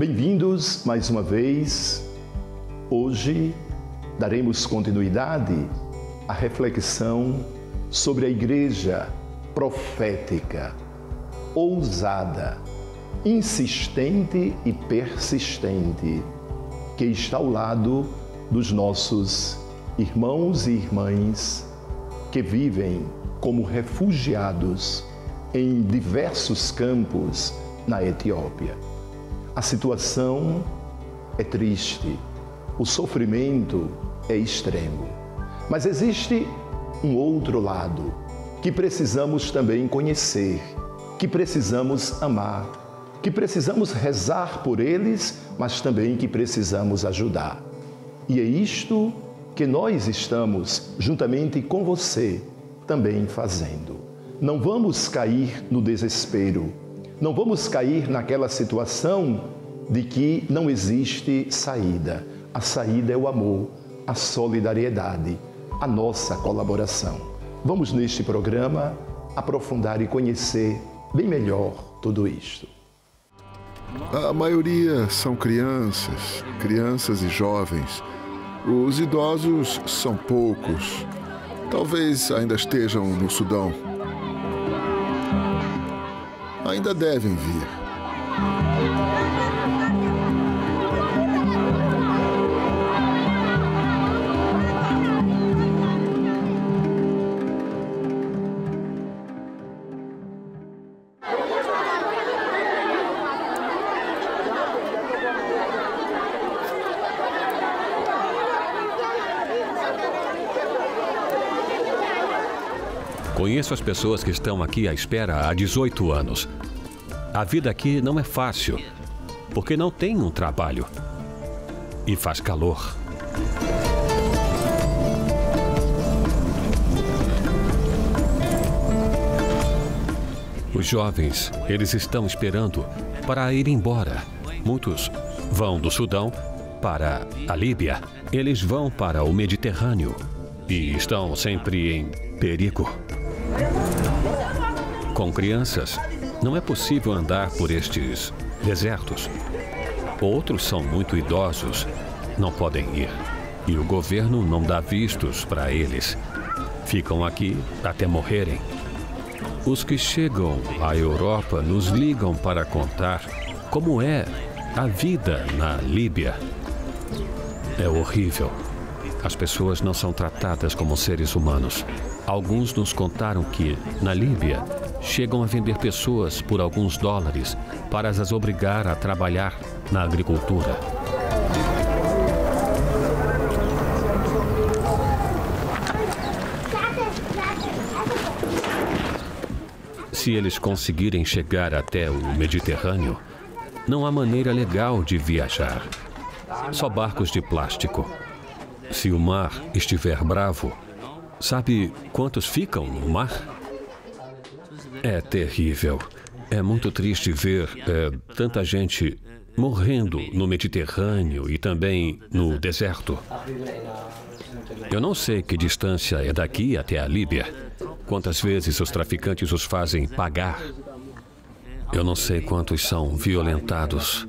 Bem-vindos mais uma vez. Hoje daremos continuidade à reflexão sobre a igreja profética, ousada, insistente e persistente, que está ao lado dos nossos irmãos e irmãs que vivem como refugiados em diversos campos na Etiópia. A situação é triste, o sofrimento é extremo, mas existe um outro lado que precisamos também conhecer, que precisamos amar, que precisamos rezar por eles, mas também que precisamos ajudar. E é isto que nós estamos, juntamente com você, também fazendo. Não vamos cair no desespero, não vamos cair naquela situação de que não existe saída. A saída é o amor, a solidariedade, a nossa colaboração. Vamos neste programa aprofundar e conhecer bem melhor tudo isto. A maioria são crianças, crianças e jovens. Os idosos são poucos. Talvez ainda estejam no Sudão ainda devem vir. Conheço as pessoas que estão aqui à espera há 18 anos. A vida aqui não é fácil, porque não tem um trabalho. E faz calor. Os jovens, eles estão esperando para ir embora. Muitos vão do Sudão para a Líbia. Eles vão para o Mediterrâneo e estão sempre em perigo. Com crianças, não é possível andar por estes desertos. Outros são muito idosos, não podem ir. E o governo não dá vistos para eles. Ficam aqui até morrerem. Os que chegam à Europa nos ligam para contar como é a vida na Líbia. É horrível. As pessoas não são tratadas como seres humanos. Alguns nos contaram que, na Líbia, chegam a vender pessoas por alguns dólares para as obrigar a trabalhar na agricultura. Se eles conseguirem chegar até o Mediterrâneo, não há maneira legal de viajar. Só barcos de plástico. Se o mar estiver bravo, sabe quantos ficam no mar? É terrível. É muito triste ver é, tanta gente morrendo no Mediterrâneo e também no deserto. Eu não sei que distância é daqui até a Líbia. Quantas vezes os traficantes os fazem pagar. Eu não sei quantos são violentados.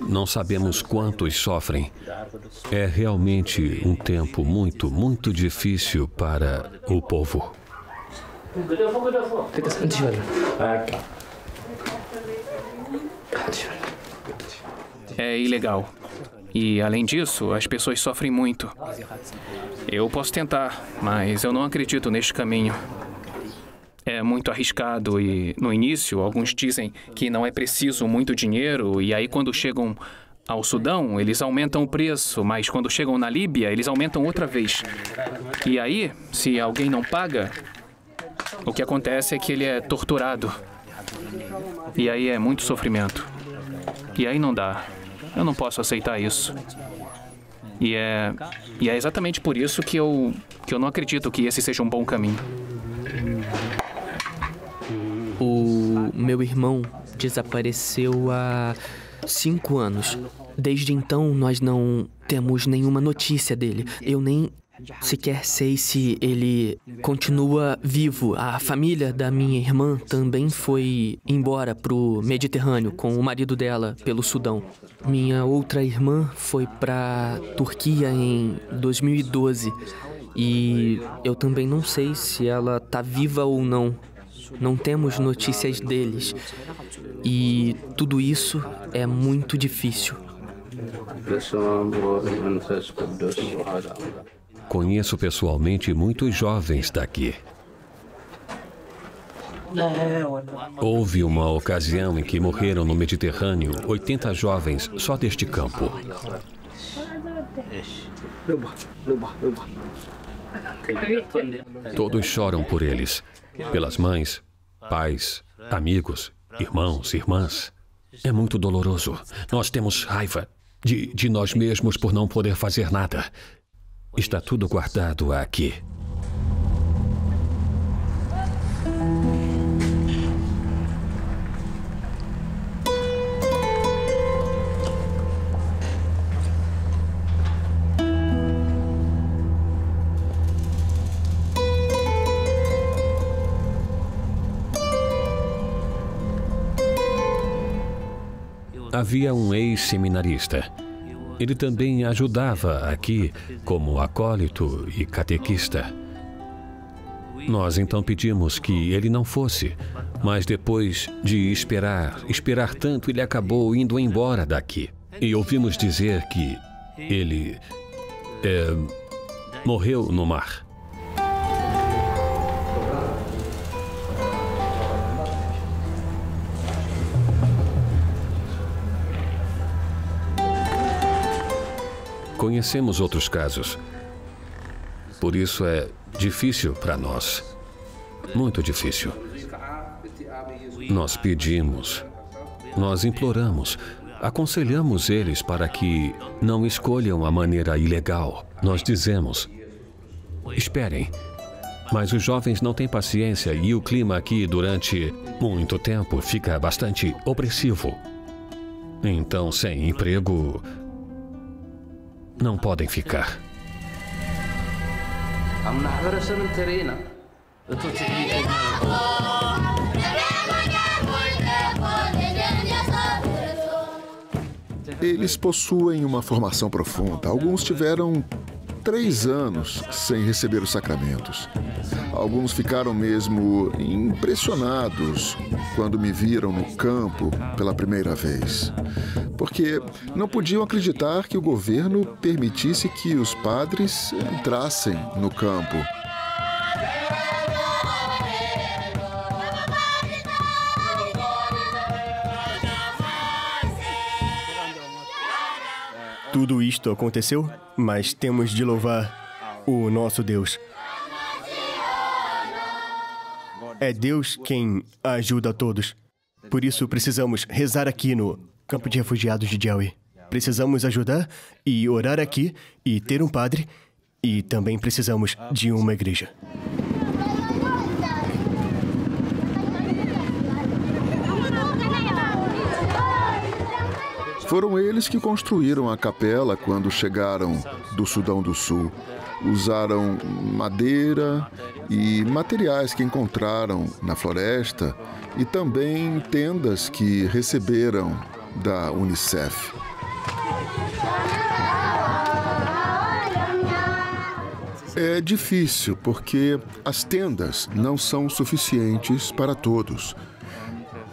Não sabemos quantos sofrem. É realmente um tempo muito, muito difícil para o povo. É ilegal. E, além disso, as pessoas sofrem muito. Eu posso tentar, mas eu não acredito neste caminho. É muito arriscado e, no início, alguns dizem que não é preciso muito dinheiro, e aí, quando chegam ao Sudão, eles aumentam o preço, mas quando chegam na Líbia, eles aumentam outra vez. E aí, se alguém não paga, o que acontece é que ele é torturado. E aí é muito sofrimento. E aí não dá. Eu não posso aceitar isso. E é, e é exatamente por isso que eu, que eu não acredito que esse seja um bom caminho. O meu irmão desapareceu há cinco anos. Desde então, nós não temos nenhuma notícia dele. Eu nem sequer sei se ele continua vivo. A família da minha irmã também foi embora pro Mediterrâneo com o marido dela pelo Sudão. Minha outra irmã foi para Turquia em 2012 e eu também não sei se ela tá viva ou não. Não temos notícias deles. E tudo isso é muito difícil. Conheço pessoalmente muitos jovens daqui. Houve uma ocasião em que morreram no Mediterrâneo 80 jovens só deste campo. Todos choram por eles, pelas mães, pais, amigos, irmãos, irmãs. É muito doloroso. Nós temos raiva de, de nós mesmos por não poder fazer nada. Está tudo guardado aqui. Havia um ex-seminarista. Ele também ajudava aqui como acólito e catequista. Nós então pedimos que ele não fosse, mas depois de esperar, esperar tanto, ele acabou indo embora daqui. E ouvimos dizer que ele é, morreu no mar. Conhecemos outros casos. Por isso é difícil para nós. Muito difícil. Nós pedimos, nós imploramos, aconselhamos eles para que não escolham a maneira ilegal. Nós dizemos: esperem. Mas os jovens não têm paciência e o clima aqui durante muito tempo fica bastante opressivo. Então, sem emprego, não podem ficar. Eles possuem uma formação profunda. Alguns tiveram três anos sem receber os sacramentos. Alguns ficaram mesmo impressionados quando me viram no campo pela primeira vez, porque não podiam acreditar que o governo permitisse que os padres entrassem no campo. Tudo isto aconteceu, mas temos de louvar o nosso Deus. É Deus quem ajuda a todos. Por isso precisamos rezar aqui no campo de refugiados de Jelly. Precisamos ajudar e orar aqui e ter um padre e também precisamos de uma igreja. Foram eles que construíram a capela quando chegaram do Sudão do Sul. Usaram madeira e materiais que encontraram na floresta e também tendas que receberam da Unicef. É difícil porque as tendas não são suficientes para todos.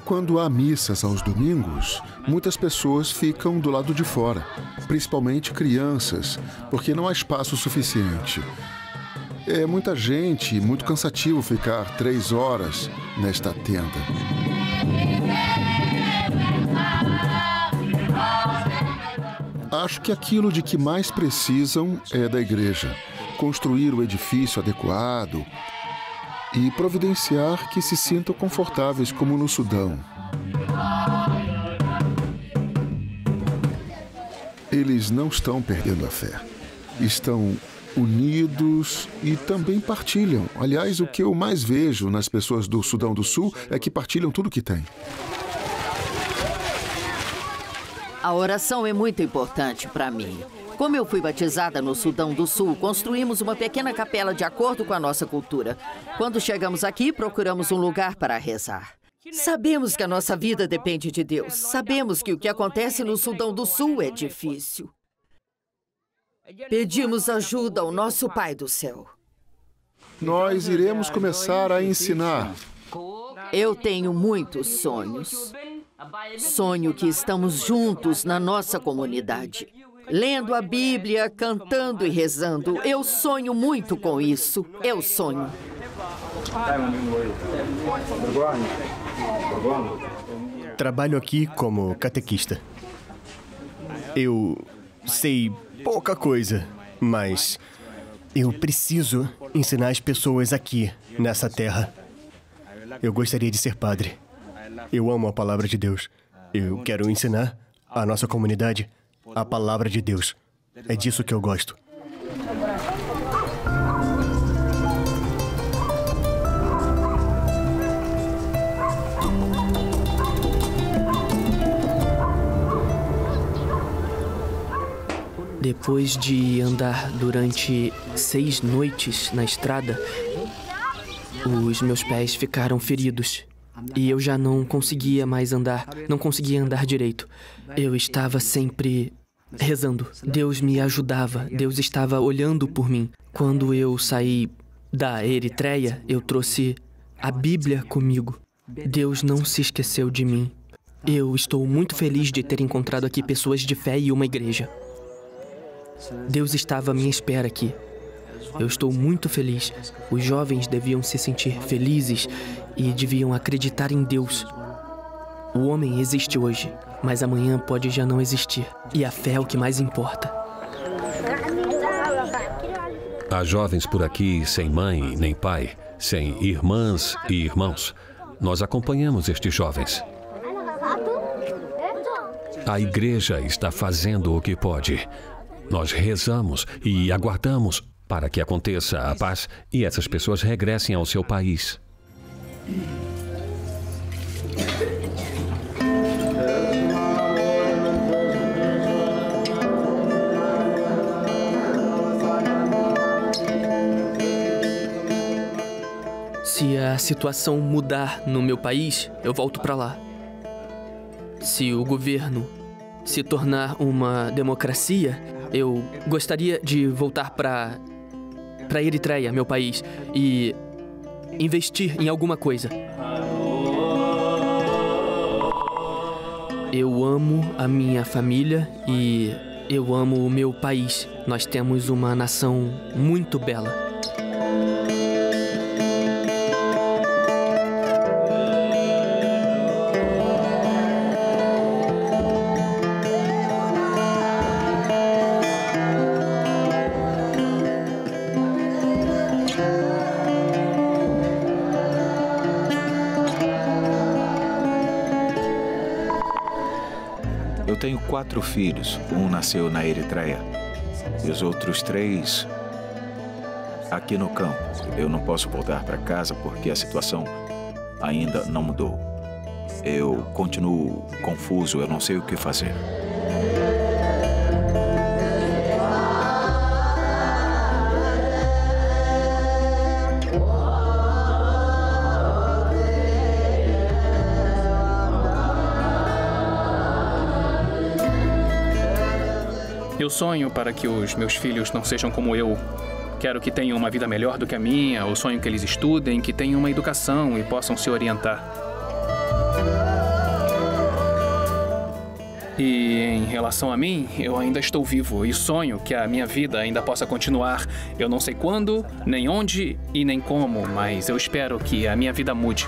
Quando há missas aos domingos, muitas pessoas ficam do lado de fora, principalmente crianças, porque não há espaço suficiente. É muita gente, muito cansativo ficar três horas nesta tenda. Acho que aquilo de que mais precisam é da igreja. Construir o edifício adequado, e providenciar que se sintam confortáveis, como no Sudão. Eles não estão perdendo a fé. Estão unidos e também partilham. Aliás, o que eu mais vejo nas pessoas do Sudão do Sul é que partilham tudo que têm. A oração é muito importante para mim. Como eu fui batizada no Sudão do Sul, construímos uma pequena capela de acordo com a nossa cultura. Quando chegamos aqui, procuramos um lugar para rezar. Sabemos que a nossa vida depende de Deus. Sabemos que o que acontece no Sudão do Sul é difícil. Pedimos ajuda ao nosso Pai do céu. Nós iremos começar a ensinar. Eu tenho muitos sonhos. Sonho que estamos juntos na nossa comunidade. Lendo a Bíblia, cantando e rezando. Eu sonho muito com isso. Eu sonho. Trabalho aqui como catequista. Eu sei pouca coisa, mas eu preciso ensinar as pessoas aqui, nessa terra. Eu gostaria de ser padre. Eu amo a palavra de Deus. Eu quero ensinar a nossa comunidade a palavra de Deus. É disso que eu gosto. Depois de andar durante seis noites na estrada, os meus pés ficaram feridos e eu já não conseguia mais andar, não conseguia andar direito. Eu estava sempre rezando. Deus me ajudava, Deus estava olhando por mim. Quando eu saí da Eritreia, eu trouxe a Bíblia comigo. Deus não se esqueceu de mim. Eu estou muito feliz de ter encontrado aqui pessoas de fé e uma igreja. Deus estava à minha espera aqui. Eu estou muito feliz. Os jovens deviam se sentir felizes e deviam acreditar em Deus. O homem existe hoje, mas amanhã pode já não existir. E a fé é o que mais importa. Há jovens por aqui sem mãe nem pai, sem irmãs e irmãos. Nós acompanhamos estes jovens. A igreja está fazendo o que pode. Nós rezamos e aguardamos para que aconteça a paz e essas pessoas regressem ao seu país. Se a situação mudar no meu país, eu volto para lá. Se o governo se tornar uma democracia, eu gostaria de voltar para para Eritreia, meu país, e investir em alguma coisa. Eu amo a minha família e eu amo o meu país. Nós temos uma nação muito bela. Quatro filhos. Um nasceu na Eritreia e os outros três aqui no campo. Eu não posso voltar para casa porque a situação ainda não mudou. Eu continuo confuso, eu não sei o que fazer. Eu sonho para que os meus filhos não sejam como eu. Quero que tenham uma vida melhor do que a minha, eu sonho que eles estudem, que tenham uma educação e possam se orientar. E em relação a mim, eu ainda estou vivo e sonho que a minha vida ainda possa continuar. Eu não sei quando, nem onde e nem como, mas eu espero que a minha vida mude.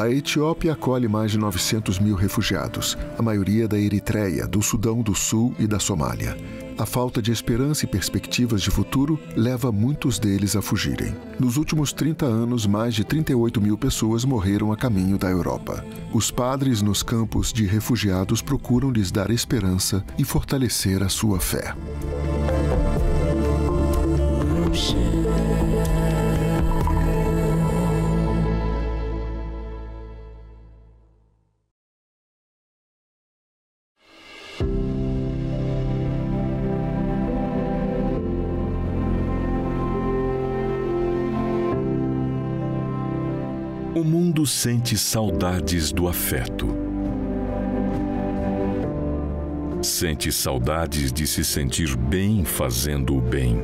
A Etiópia acolhe mais de 900 mil refugiados, a maioria da Eritreia, do Sudão do Sul e da Somália. A falta de esperança e perspectivas de futuro leva muitos deles a fugirem. Nos últimos 30 anos, mais de 38 mil pessoas morreram a caminho da Europa. Os padres nos campos de refugiados procuram lhes dar esperança e fortalecer a sua fé. Sente saudades do afeto. Sente saudades de se sentir bem fazendo o bem.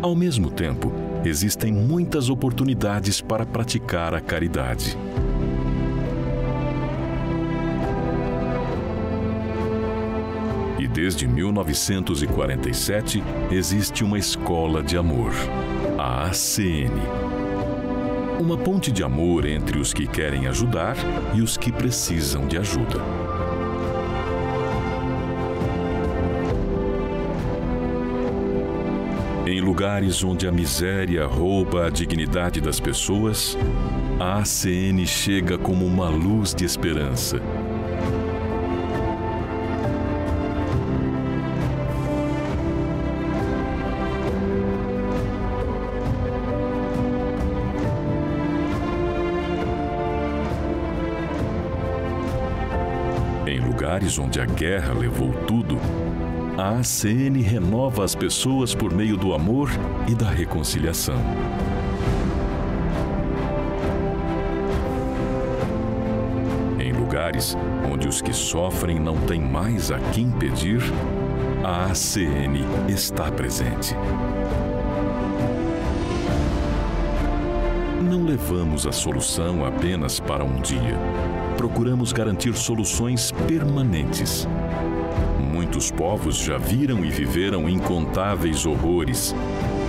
Ao mesmo tempo, existem muitas oportunidades para praticar a caridade. E desde 1947 existe uma escola de amor a ACN. Uma ponte de amor entre os que querem ajudar e os que precisam de ajuda. Em lugares onde a miséria rouba a dignidade das pessoas, a ACN chega como uma luz de esperança lugares onde a guerra levou tudo, a ACN renova as pessoas por meio do amor e da reconciliação. Em lugares onde os que sofrem não têm mais a quem pedir, a ACN está presente. Não levamos a solução apenas para um dia procuramos garantir soluções permanentes. Muitos povos já viram e viveram incontáveis horrores.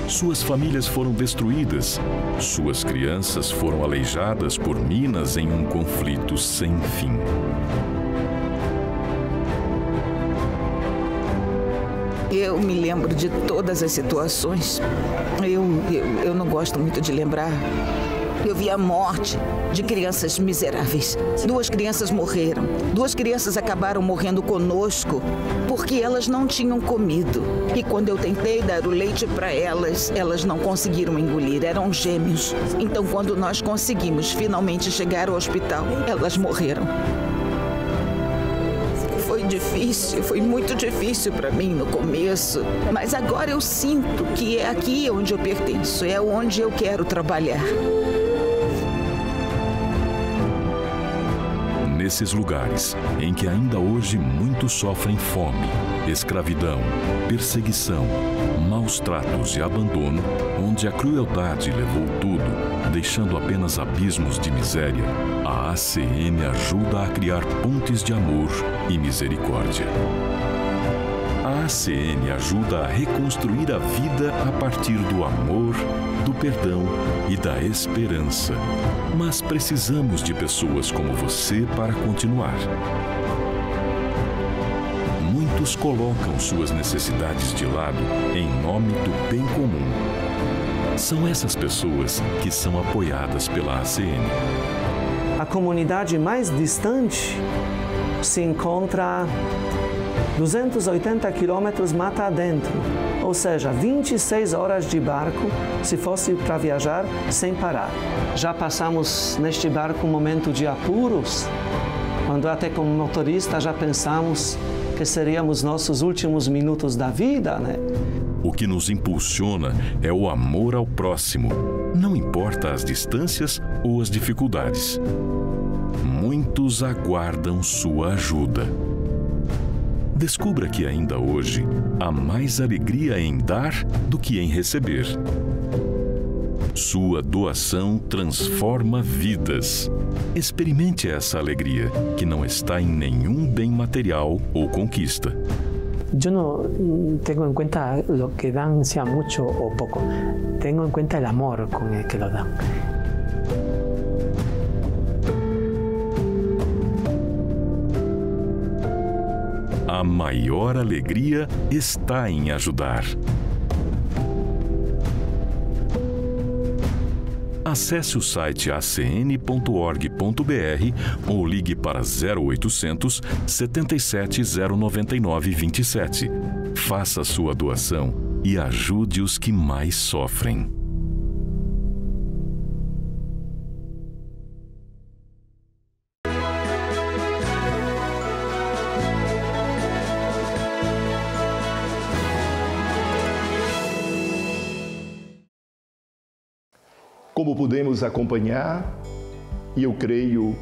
Suas famílias foram destruídas, suas crianças foram aleijadas por minas em um conflito sem fim. Eu me lembro de todas as situações. Eu, eu, eu não gosto muito de lembrar, eu vi a morte de crianças miseráveis. Duas crianças morreram. Duas crianças acabaram morrendo conosco porque elas não tinham comido. E quando eu tentei dar o leite para elas, elas não conseguiram engolir. Eram gêmeos. Então, quando nós conseguimos finalmente chegar ao hospital, elas morreram foi difícil, foi muito difícil para mim no começo, mas agora eu sinto que é aqui onde eu pertenço, é onde eu quero trabalhar. Nesses lugares em que ainda hoje muitos sofrem fome, escravidão, perseguição, maus tratos e abandono, onde a crueldade levou tudo, deixando apenas abismos de miséria, a ACN ajuda a criar pontes de amor e misericórdia. A ACN ajuda a reconstruir a vida a partir do amor, do perdão e da esperança. Mas precisamos de pessoas como você para continuar. Muitos colocam suas necessidades de lado em nome do bem comum. São essas pessoas que são apoiadas pela ACN. A comunidade mais distante se encontra 280 quilômetros mata adentro, ou seja, 26 horas de barco se fosse para viajar sem parar. Já passamos neste barco um momento de apuros, quando até como motorista já pensamos que seríamos nossos últimos minutos da vida, né? O que nos impulsiona é o amor ao próximo, não importa as distâncias ou as dificuldades. Muitos aguardam sua ajuda. Descubra que ainda hoje há mais alegria em dar do que em receber. Sua doação transforma vidas. Experimente essa alegria, que não está em nenhum bem material ou conquista. yo no tengo en cuenta lo que dan, sea mucho o poco. Tengo en cuenta el amor con el que lo dan. A maior alegria está em ajudar. Acesse o site acn.org.br ou ligue para 0800 77 099 27. Faça sua doação e ajude os que mais sofrem. Como podemos acompanhar, e eu creio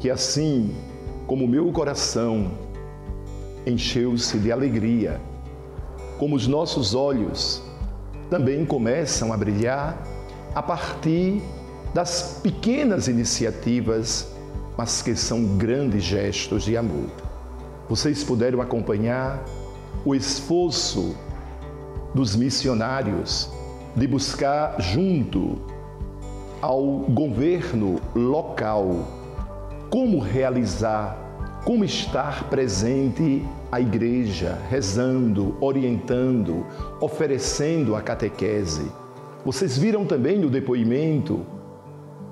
que assim como meu coração encheu-se de alegria, como os nossos olhos também começam a brilhar a partir das pequenas iniciativas, mas que são grandes gestos de amor. Vocês puderam acompanhar o esforço dos missionários de buscar junto ao governo local como realizar, como estar presente a igreja, rezando, orientando, oferecendo a catequese. Vocês viram também o depoimento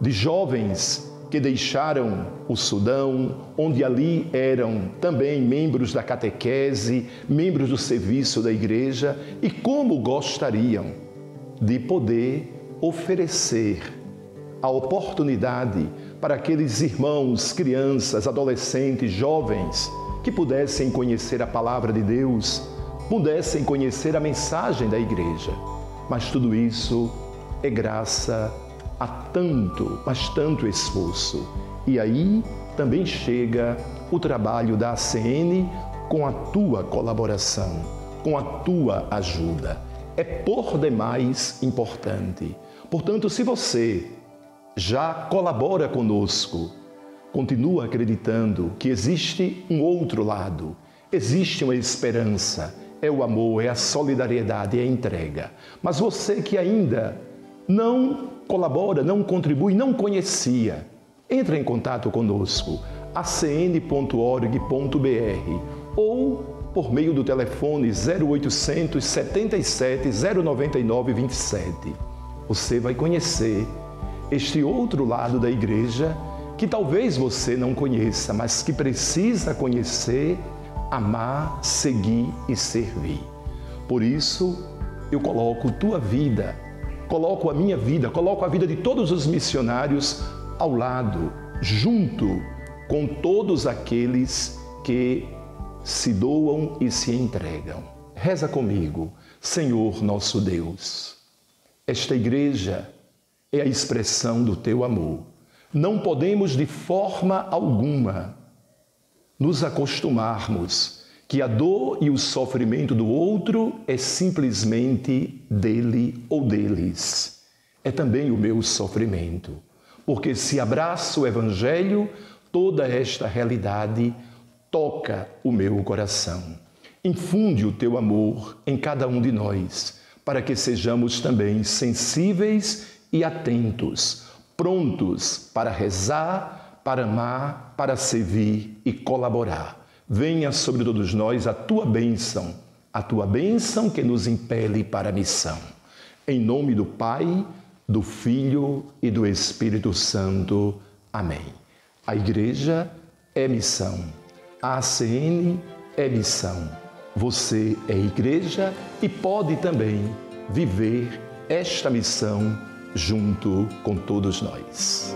de jovens que deixaram o Sudão, onde ali eram também membros da catequese, membros do serviço da igreja e como gostariam de poder oferecer a oportunidade para aqueles irmãos, crianças, adolescentes, jovens que pudessem conhecer a palavra de Deus, pudessem conhecer a mensagem da igreja. Mas tudo isso é graça a tanto, mas tanto esforço. E aí também chega o trabalho da ACN com a tua colaboração, com a tua ajuda. É por demais importante. Portanto, se você já colabora conosco. Continua acreditando que existe um outro lado, existe uma esperança, é o amor, é a solidariedade, é a entrega. Mas você que ainda não colabora, não contribui, não conhecia, entre em contato conosco, acn.org.br ou por meio do telefone 0800 77 099 27. Você vai conhecer este outro lado da igreja que talvez você não conheça, mas que precisa conhecer, amar, seguir e servir. Por isso, eu coloco tua vida, coloco a minha vida, coloco a vida de todos os missionários ao lado, junto com todos aqueles que se doam e se entregam. Reza comigo, Senhor nosso Deus. Esta igreja é a expressão do teu amor. Não podemos de forma alguma nos acostumarmos que a dor e o sofrimento do outro é simplesmente dele ou deles. É também o meu sofrimento, porque se abraço o Evangelho, toda esta realidade toca o meu coração. Infunde o teu amor em cada um de nós, para que sejamos também sensíveis e atentos, prontos para rezar, para amar, para servir e colaborar. Venha sobre todos nós a tua bênção, a tua bênção que nos impele para a missão. Em nome do Pai, do Filho e do Espírito Santo. Amém. A Igreja é missão. A ACN é missão. Você é igreja e pode também viver esta missão junto com todos nós.